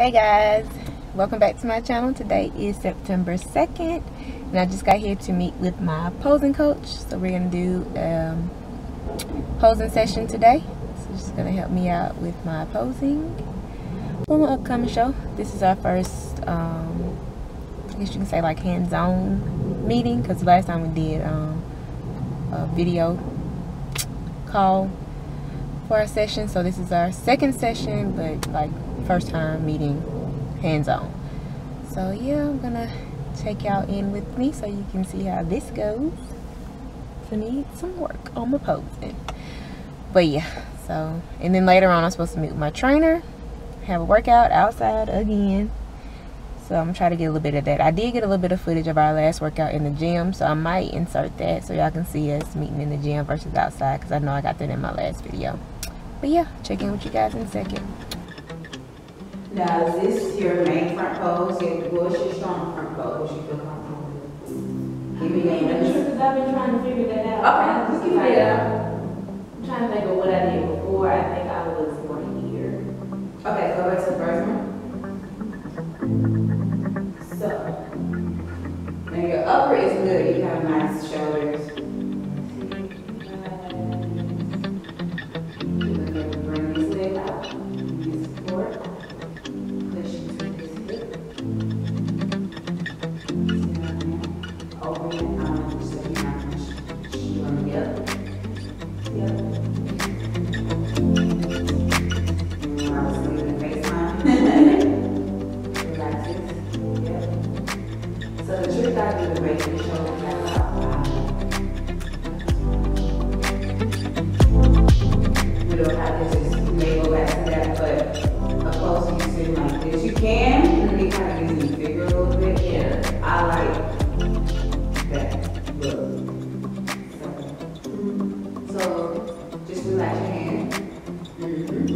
Hey guys, welcome back to my channel. Today is September 2nd and I just got here to meet with my posing coach. So we're to do um, posing session today. So she's to help me out with my posing for my upcoming show. This is our first, um, I guess you can say like hands-on meeting because last time we did um, a video call for our session. So this is our second session, but like first time meeting hands-on. So yeah, I'm gonna take y'all in with me so you can see how this goes. So need some work on my posing. But yeah, so and then later on I'm supposed to meet with my trainer, have a workout outside again. So I'm gonna try to get a little bit of that. I did get a little bit of footage of our last workout in the gym, so I might insert that so y'all can see us meeting in the gym versus outside because I know I got that in my last video. But yeah, check in with you guys in a second. Now, is this your main front pose? Yeah, what's your strong front pose you feel comfortable with? Give me your Because I've been trying to figure that out. Okay, just give me that. I'm trying to think of what I did before. I think I was more here. Okay, go back to the first one. So, just relax your hand. Mm-hmm.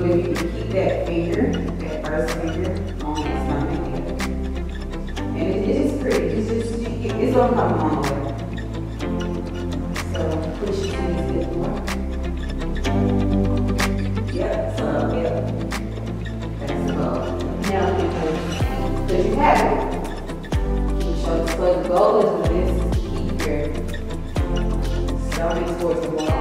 But if you can keep that finger, that first finger on the stomach, and it, just pretty. It's just it, it's come a long way. So push it in a bit more. Yep. So yep. That's all. Now you can because you have it. So, so the goal is with this keep your stomach towards the wall.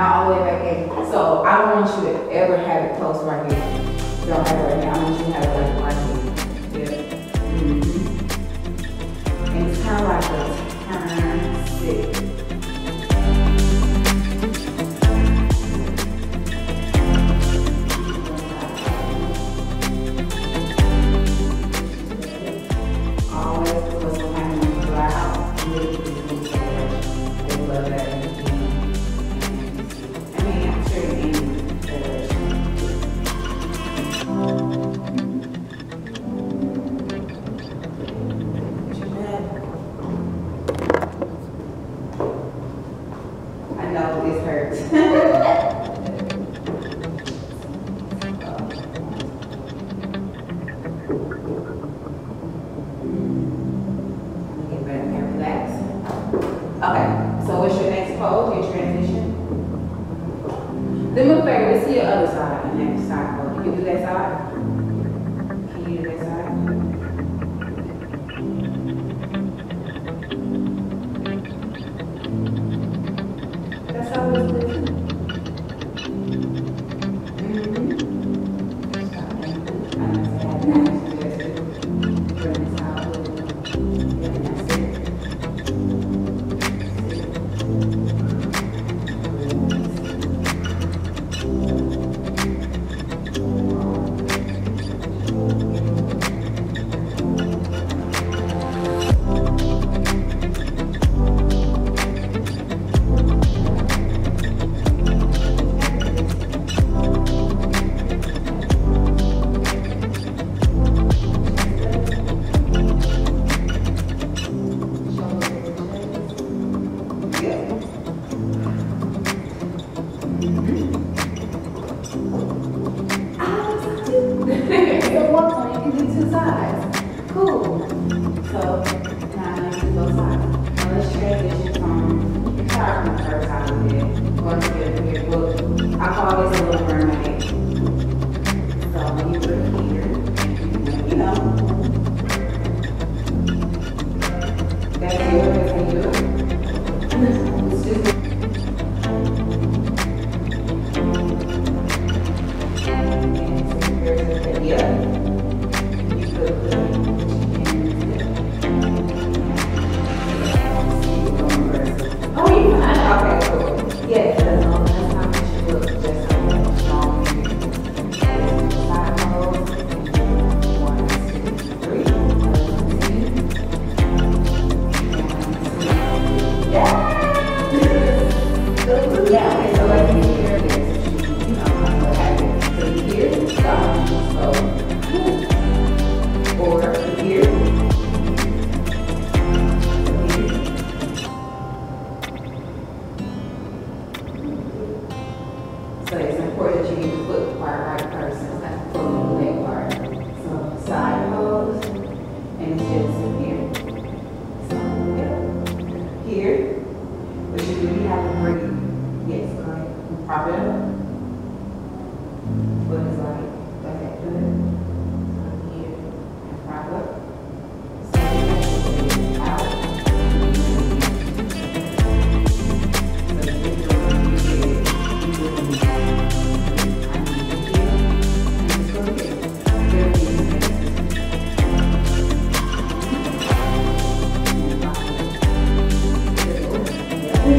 Not all the way back in. So I don't want you to ever have it close right here. Don't have it right here. I want you to have it right here. Yeah. Mhm. And it's kind of like a Then move back, let's see your other side, the next side. You can do that side? So now I need both sides. Now let's transition from start from the first it. Going to get a good book. I call this a little mermaid. So you it here, you know. That's you, that's you.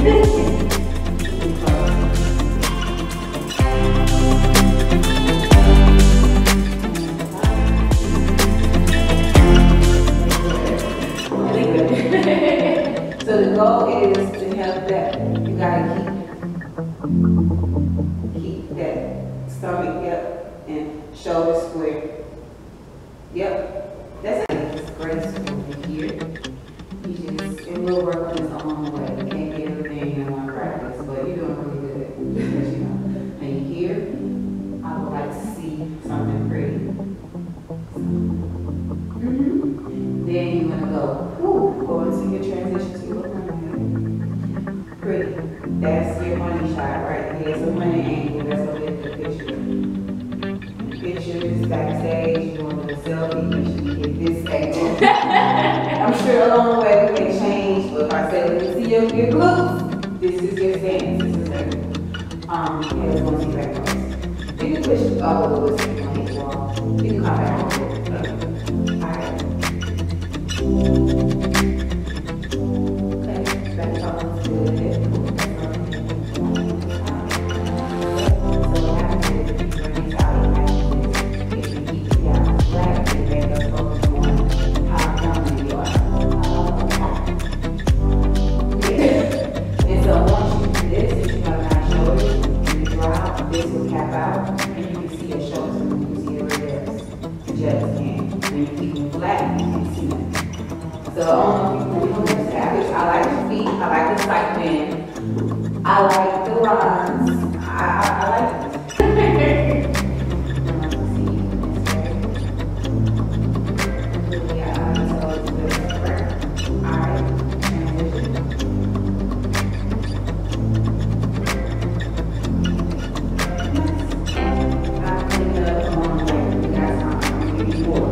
So the goal is to help that, you gotta keep keep that stomach up and shoulder square. Yep, that's it. It's graceful here. You just, and we'll work on along the way. That's your money shot right there. It's a money angle. That's what it the picture. Pictures backstage. You want to selfie? You get this angle. I'm sure along the way we can change, but if I say, let me see your, your glutes, this is your stance. This is it. Um, yeah, let's go see back close. You can push up a little bit you the wall. You can come back a little bit. Alright.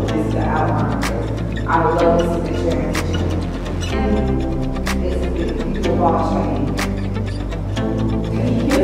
Just to outline. I would love to see the transition. It's, you can walk straight.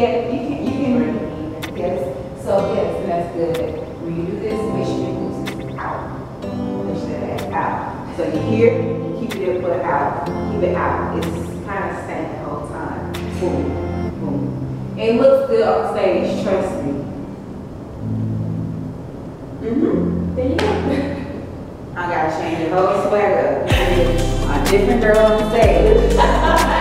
Yeah, you can, you can, yes, so yes, that's good. When you do this, make sure your glutes is out. Push that ass out. So you you keep your foot out, keep it out. It's kind of staying the whole time. Boom, boom. It looks good on stage, trust me. Mm-hmm. There you go. I gotta change the whole swagger. A different girl on stage.